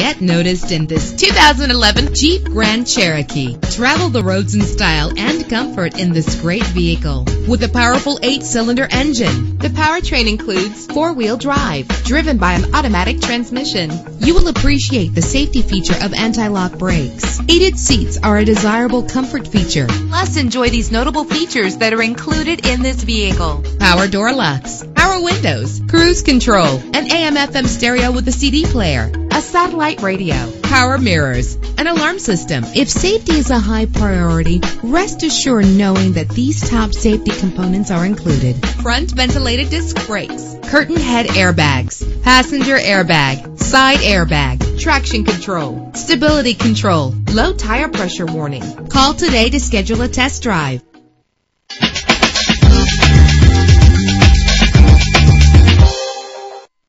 Get noticed in this 2011 Jeep Grand Cherokee. Travel the roads in style and comfort in this great vehicle. With a powerful eight-cylinder engine, the powertrain includes four-wheel drive, driven by an automatic transmission. You will appreciate the safety feature of anti-lock brakes. Heated seats are a desirable comfort feature. Plus, enjoy these notable features that are included in this vehicle. Power door locks, power windows, cruise control, an AM-FM stereo with a CD player, a satellite radio, power mirrors, an alarm system. If safety is a high priority, rest assured knowing that these top safety components are included. Front ventilated disc brakes, curtain head airbags, passenger airbag, side airbag, traction control, stability control, low tire pressure warning. Call today to schedule a test drive.